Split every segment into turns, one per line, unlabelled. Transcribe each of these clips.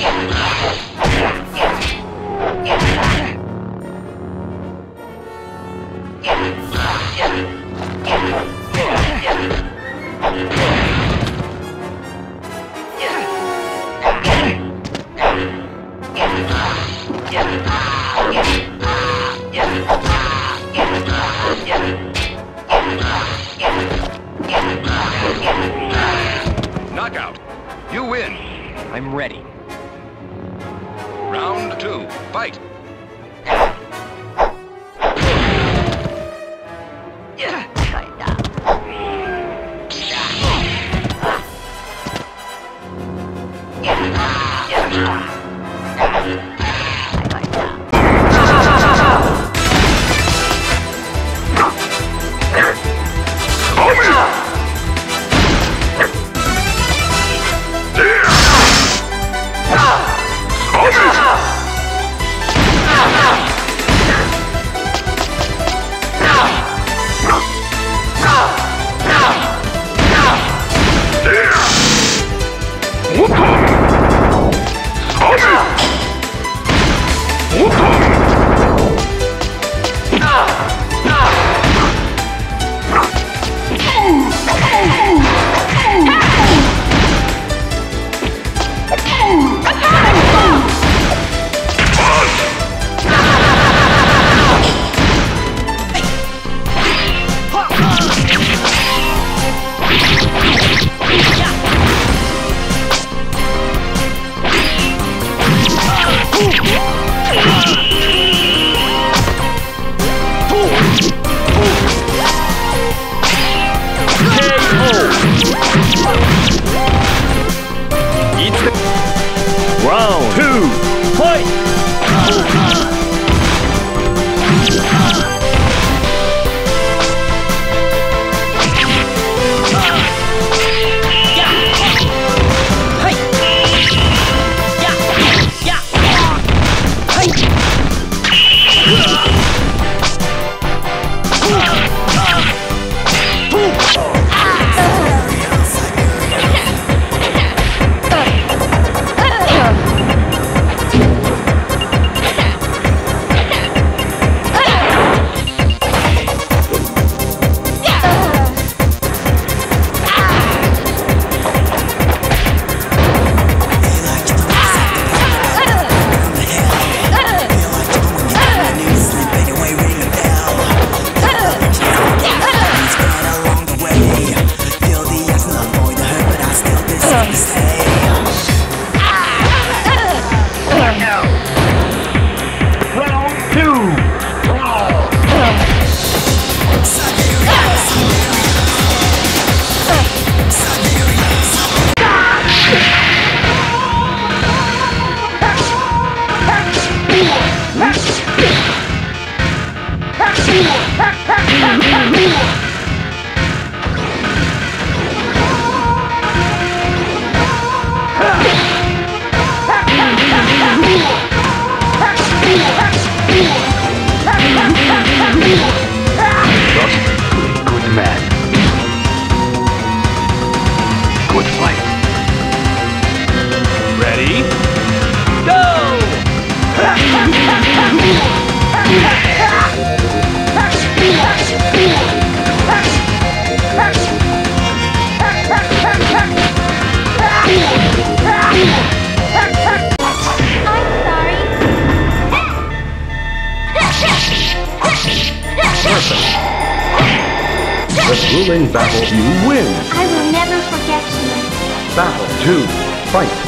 Yeah.
Round two. Fight.
What the? Round two. Fight. Ooh.
The grueling battle you win.
I will never forget you.
Battle 2. Fight.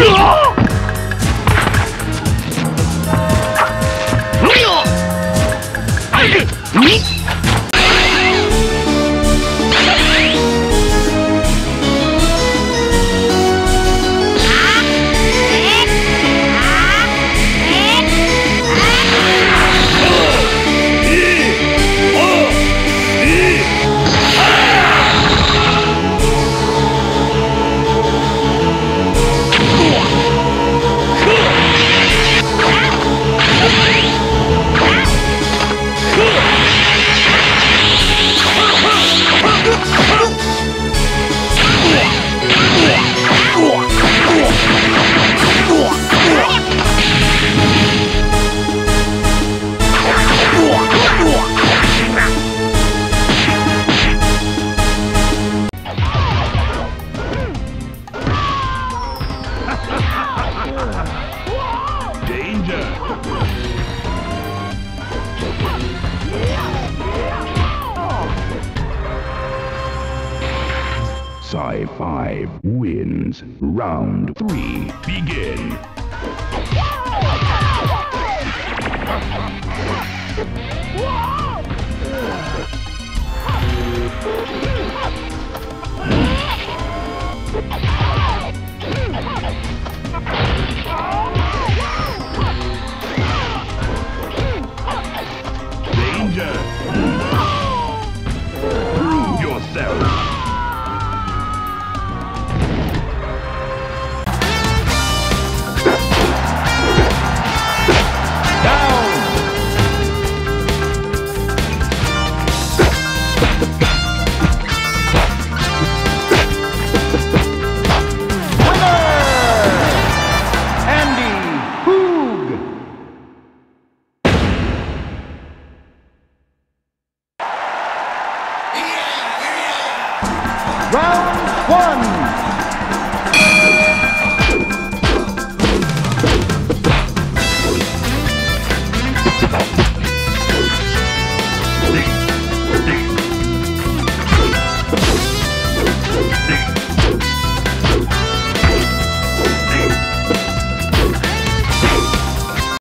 Ah! Sci-Fi wins. Round three, begin.
one.